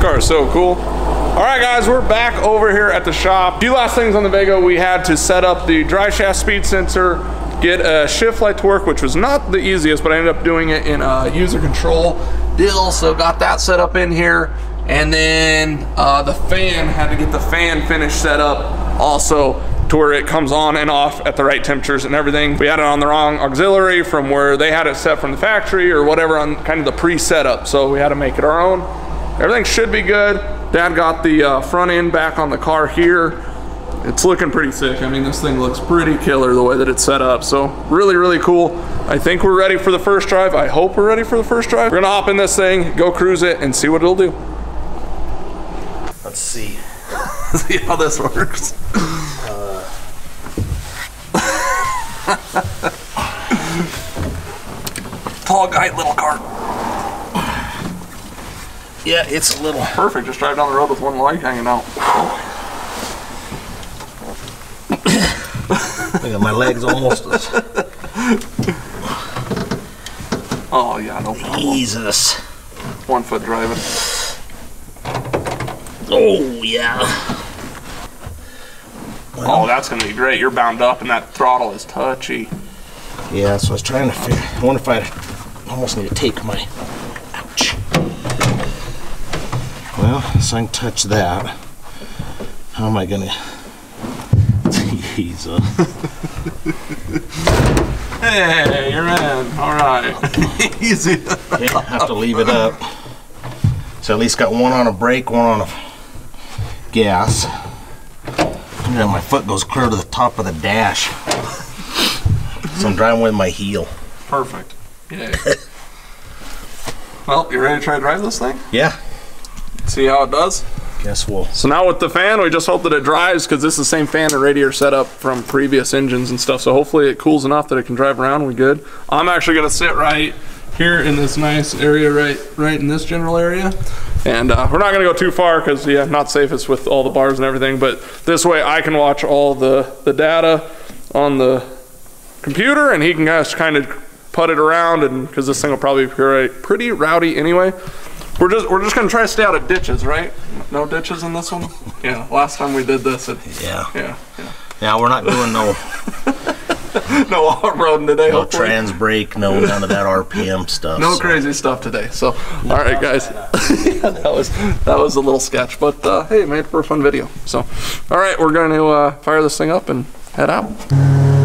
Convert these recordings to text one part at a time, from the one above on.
car is so cool. All right, guys, we're back over here at the shop. A few last things on the Vega. We had to set up the driveshaft speed sensor, get a shift light to work, which was not the easiest, but I ended up doing it in a user control deal. So got that set up in here. And then uh, the fan, had to get the fan finish set up also to where it comes on and off at the right temperatures and everything. We had it on the wrong auxiliary from where they had it set from the factory or whatever on kind of the pre-setup. So we had to make it our own. Everything should be good. Dad got the uh, front end back on the car here. It's looking pretty sick. I mean, this thing looks pretty killer the way that it's set up. So really, really cool. I think we're ready for the first drive. I hope we're ready for the first drive. We're gonna hop in this thing, go cruise it and see what it'll do. Let's see. see how this works. Tall guy, little car. Yeah, it's a little. Perfect, just drive down the road with one leg hanging out. Look at my legs almost. as- Oh yeah, no problem. Jesus. One foot driving. Oh yeah. Oh, that's gonna be great. You're bound up and that throttle is touchy. Yeah, so I was trying to figure. I wonder if I almost need to take my. Ouch. Well, so I can touch that. How am I gonna? Jesus. Uh. Hey, you're in. All right. Easy. Okay, have to leave it up. So at least got one on a brake, one on a gas. And then my foot goes clear to the top of the dash. So I'm driving with my heel. Perfect. Yeah. well, you ready to try to drive this thing? Yeah, See how it does? guess we'll. So now with the fan, we just hope that it drives because this is the same fan and radiator setup from previous engines and stuff. So hopefully it cools enough that it can drive around. We good. I'm actually gonna sit right here in this nice area, right, right in this general area. And uh, we're not gonna go too far because yeah, not safest with all the bars and everything. But this way I can watch all the the data on the computer and he can just kind of put it around and because this thing will probably be pretty, pretty rowdy anyway. We're just we're just gonna try to stay out of ditches, right? No ditches in this one. Yeah, last time we did this, it, Yeah. yeah, yeah. Yeah, we're not doing no No off-roading today. no hopefully. trans brake, no none of that RPM stuff. No so. crazy stuff today. So, all right, guys. yeah, that was that was a little sketch, but uh, hey, made for a fun video. So, all right, we're going to uh, fire this thing up and head out.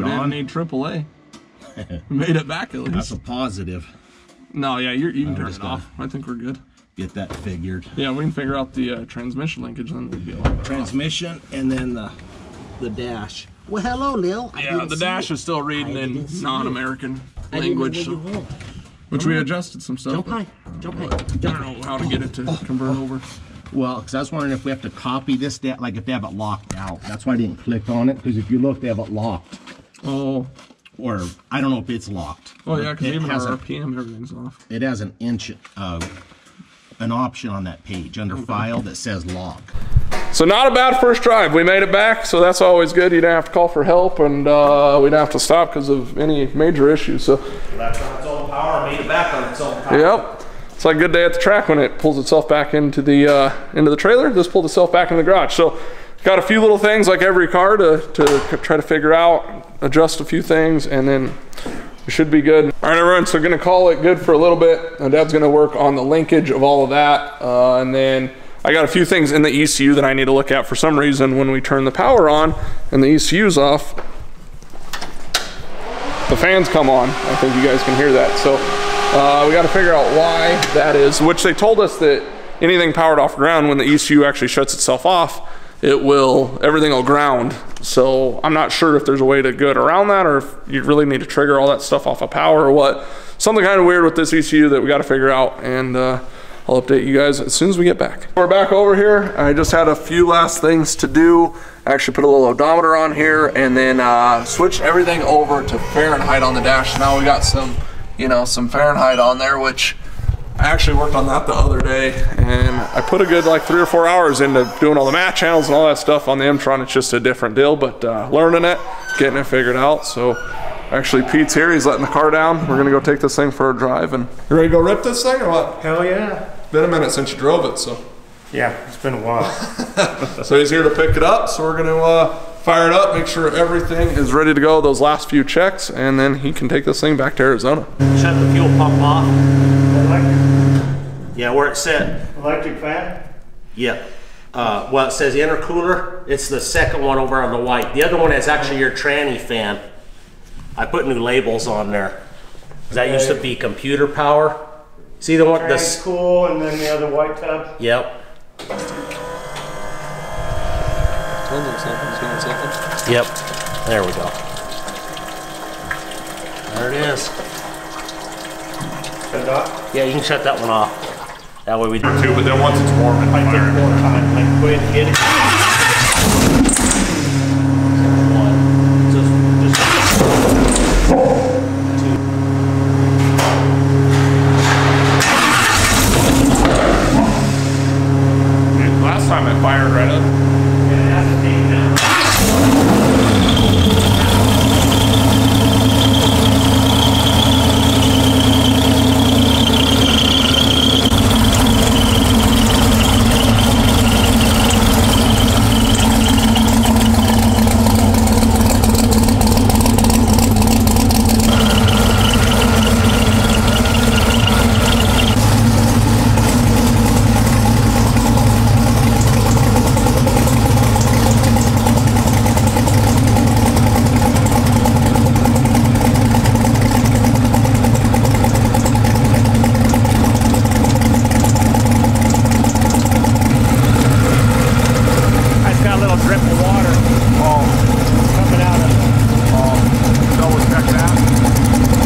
We didn't on. need AAA. Made it back at least. That's a positive. No, yeah, you're, you can turn just it off. I think we're good. Get that figured. Yeah, we can figure out the uh, transmission linkage, then we'll be all. Transmission and then the the dash. Well, hello, Lil. I Yeah, the dash you. is still reading in didn't see you. non-American I didn't know language, so, which we adjusted some stuff. Jump high. Jump high. I don't know how to get it to convert over. Well, because I was wondering if we have to copy this, like if they have it locked out. That's why I didn't click on it, because if you look, they have it locked. Oh, Or I don't know if it's locked. oh yeah, because It even has our a- RPM, everything's off. It has an inch, uh, an option on that page under file that says lock. So not a bad first drive. We made it back, so that's always good. You didn't have to call for help, and uh, we didn't have to stop because of any major issues. So, Left on its own power, made it back on its own power. yep, it's like a good day at the track when it pulls itself back into the uh, into the trailer. This pulled itself back in the garage. So, got a few little things like every car to to try to figure out, adjust a few things, and then we should be good. All right, everyone. So, gonna call it good for a little bit. My dad's gonna work on the linkage of all of that, uh, and then. I got a few things in the ECU that I need to look at for some reason when we turn the power on and the ECU's off. The fans come on. I think you guys can hear that. So uh, we got to figure out why that is, which they told us that anything powered off ground, when the ECU actually shuts itself off, it will, everything will ground. So I'm not sure if there's a way to get around that or if you really need to trigger all that stuff off of power or what. Something kind of weird with this ECU that we got to figure out. And uh, I'll update you guys as soon as we get back. We're back over here. I just had a few last things to do. I actually put a little odometer on here and then uh, everything over to Fahrenheit on the dash. Now we got some, you know, some Fahrenheit on there, which I actually worked on that the other day and I put a good like three or four hours into doing all the math channels and all that stuff on the Emtron. It's just a different deal, but uh, learning it, getting it figured out. So actually Pete's here. He's letting the car down. We're gonna go take this thing for a drive and you ready to go rip this thing or what? Hell yeah. Been a minute since you drove it, so. Yeah, it's been a while. So he's here to pick it up, so we're gonna uh, fire it up, make sure everything is ready to go, those last few checks, and then he can take this thing back to Arizona. Shut the fuel pump off. Yeah, where it said. electric fan? Yep. Uh, well, it says intercooler. It's the second one over on the white. The other one is actually your tranny fan. I put new labels on there. That used to be computer power. See the one? This. cool, and then the other white tub. Yep. Yep. There we go. There it is. Shut it off. Yeah, you can shut that one off. That way we. Do. Too, but then once it's warm and Might take more time, like go ahead and get it. water all coming out of it. All double check.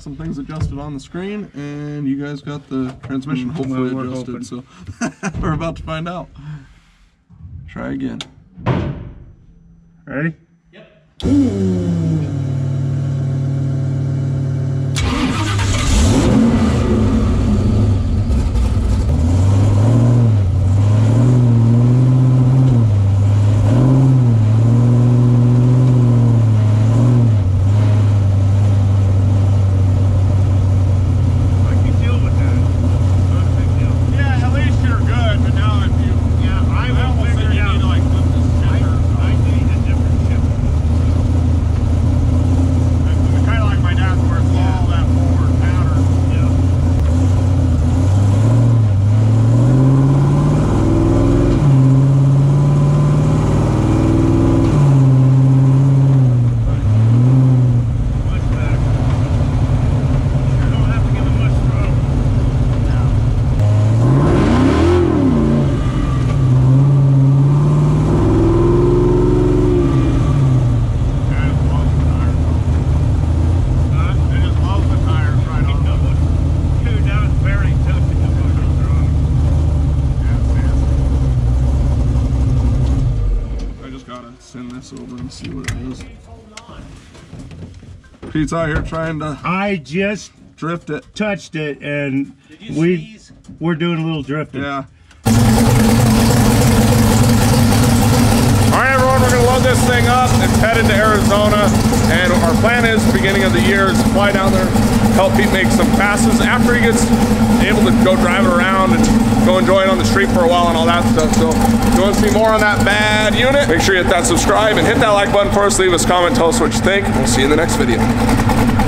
Got some things adjusted on the screen, and you guys got the transmission hopefully Mm, well, we're adjusted. So we're about to find out. Try again. Ready? I can deal with that. Not a big deal. Yeah, at least you're good. But now if you, Yeah, I will almost figure think it you out. need to like flip this I, shifter. I need a different shifter. Kind of like my dad's where it's all that forward pattern. Yeah. Much better. You don't have to give it much throw. And it blows the tires off. Huh? It just blows the tires right It off. does. Dude, that was very touchy. That's what goes wrong. I just gotta send this over and see what it is. Pete's out here trying to I just drift it. touched it and we we're doing a little drifting. Yeah. All right, everyone, we're gonna load this thing up and head into Arizona. And our plan is, beginning of the year, is to fly down there, help Pete make some passes after he gets able to go drive around and go enjoy it on the street for a while and all that stuff. So, if you want to see more on that bad unit, make sure you hit that subscribe and hit that like button for us. Leave us a comment, tell us what you think. We'll see you in the next video.